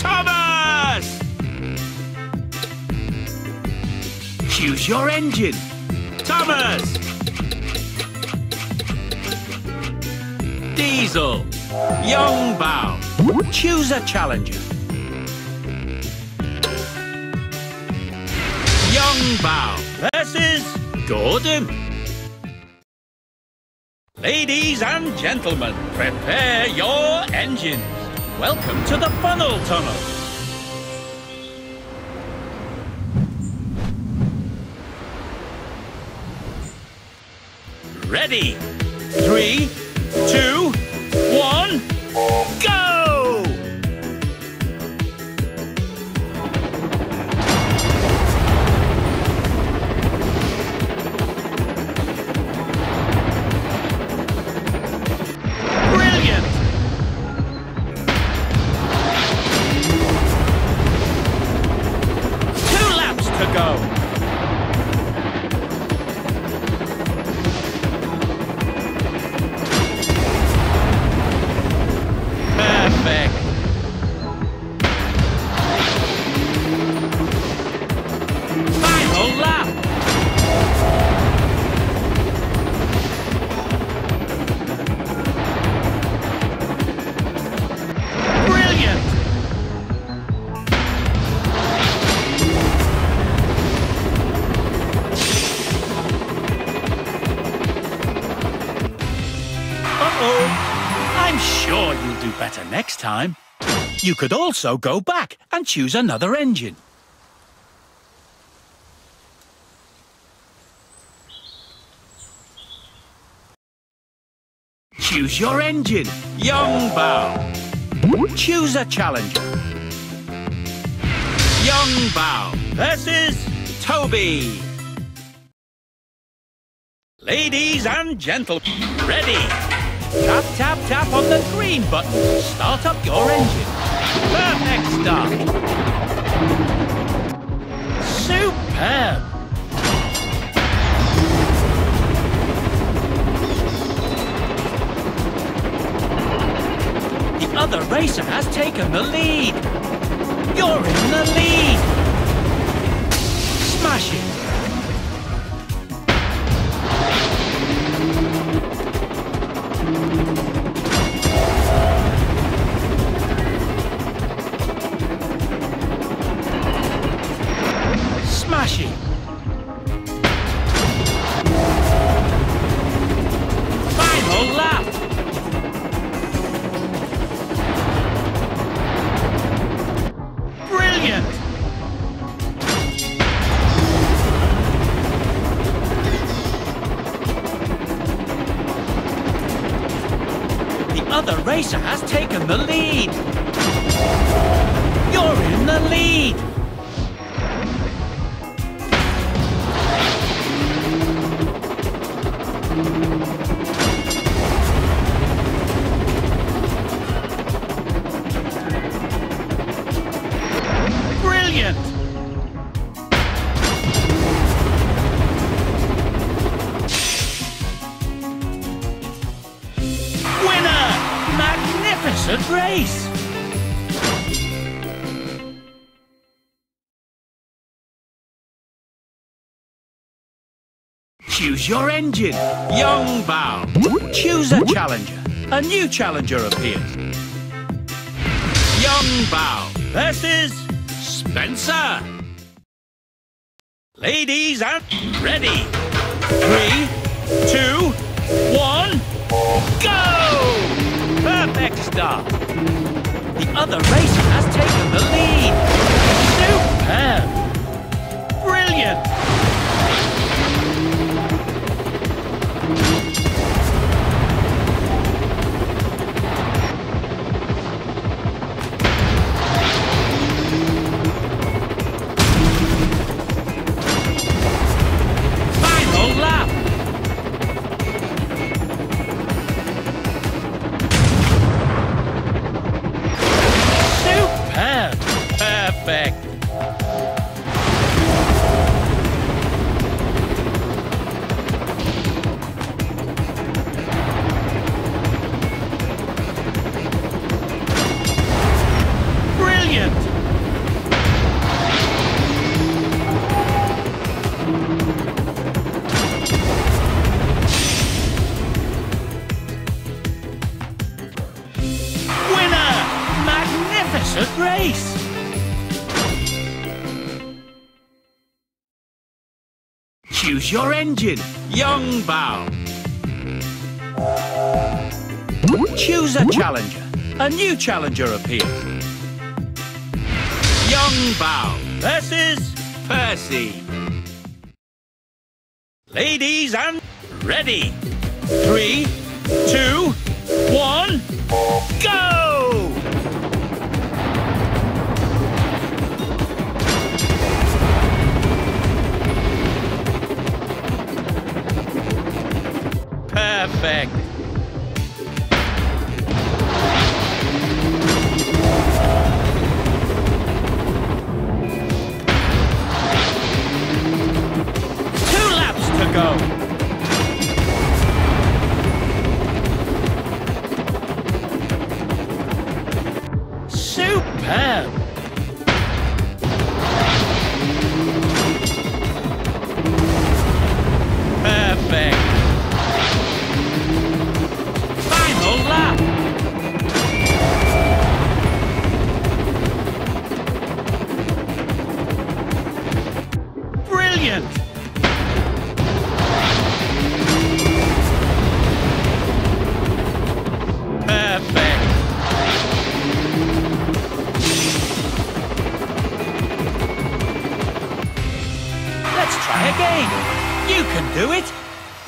Thomas! Choose your engine. Thomas! Diesel. Yong Bao. Choose a challenger. Yong Bao versus Gordon. Ladies and gentlemen, prepare your engines. Welcome to the funnel tunnel. Ready? Three, two, one, Perfect. Better next time. You could also go back and choose another engine. Choose your engine. Yong Bao. Choose a challenger. Yong Bao versus Toby. Ladies and gentlemen, ready? Tap, tap, tap on the green button start up your engine. Perfect start. Superb. The other racer has taken the lead. You're in the lead. Smash it. Other racer has taken the lead! You're in the lead! Choose your engine. Yong Bao. Choose a challenger. A new challenger appears. Yong Bao versus Spencer. Ladies and ready. Three, two, one, go! Perfect start. The other racer has taken the lead. Superb. Brilliant. Choose your engine, Yong Bao. Choose a challenger. A new challenger appears. Yong Bao versus Percy. Ladies and ready. Three, two, one,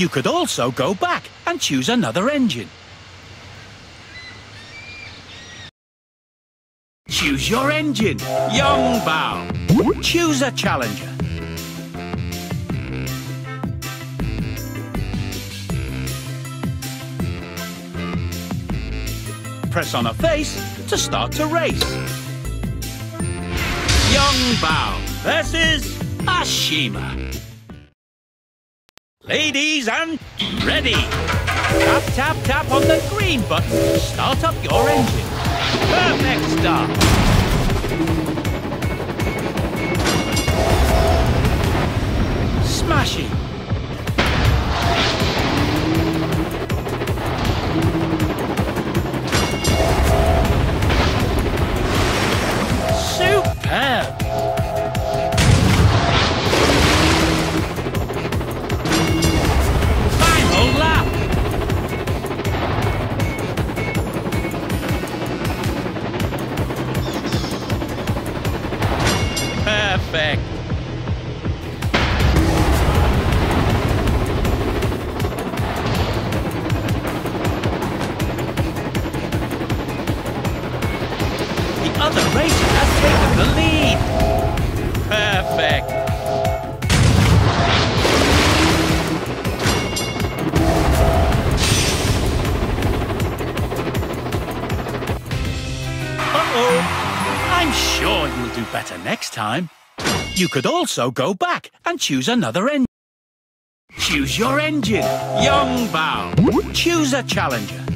You could also go back and choose another engine. Choose your engine, Yong Bao. Choose a challenger. Press on a face to start to race. Yong Bao versus Ashima. Ladies and ready. Tap, tap, tap on the green button. Start up your engine. Perfect start. Smashing. Perfect. Uh-oh. I'm sure you'll do better next time. You could also go back and choose another engine. Choose your engine, Yong Bao. Choose a challenger.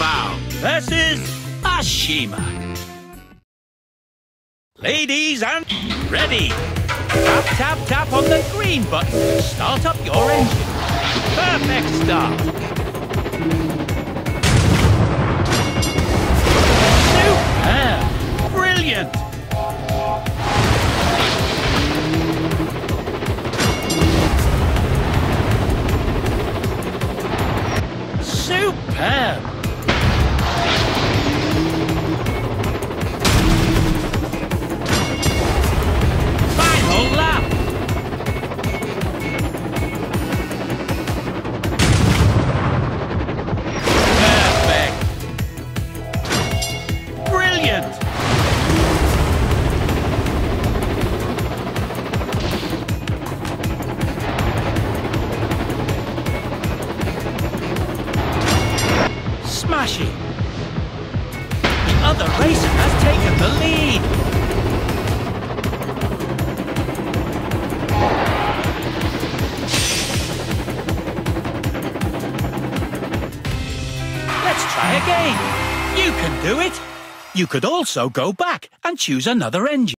Bao versus Ashima. Ladies and ready. Tap, tap, tap on the green button. Start up your engine. Perfect start. Superb. Brilliant. The racer has taken the lead. Let's try again. You can do it. You could also go back and choose another engine.